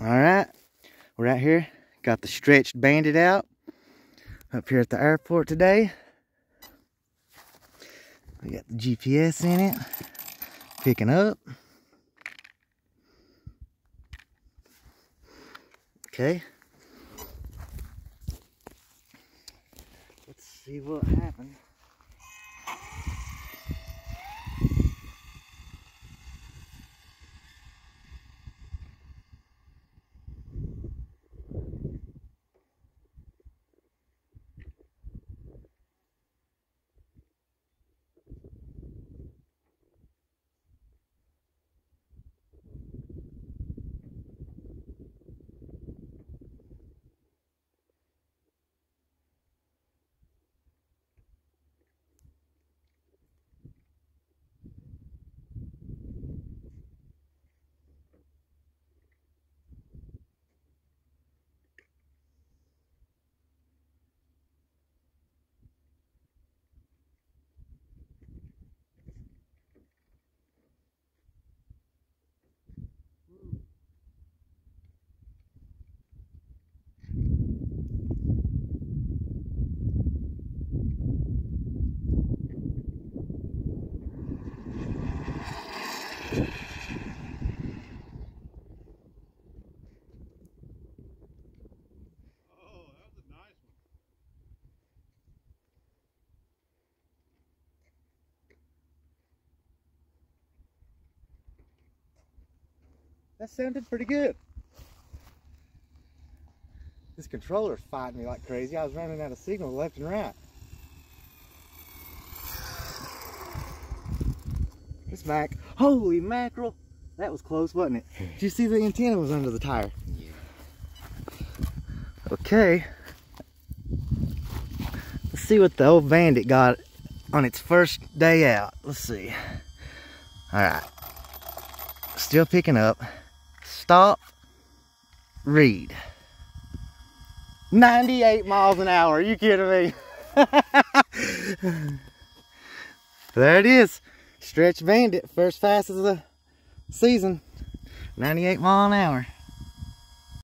All right, we're out here. Got the stretched bandit out up here at the airport today. We got the GPS in it, picking up. Okay. Let's see what happened. That sounded pretty good. This controller's fighting me like crazy. I was running out of signal left and right. This Mac, holy mackerel. That was close, wasn't it? Did you see the antenna was under the tire? Yeah. Okay. Let's see what the old Bandit got on its first day out. Let's see. All right. Still picking up. Stop. Read. 98 miles an hour. Are you kidding me? there it is. Stretch Bandit. First fast of the season. 98 mile an hour.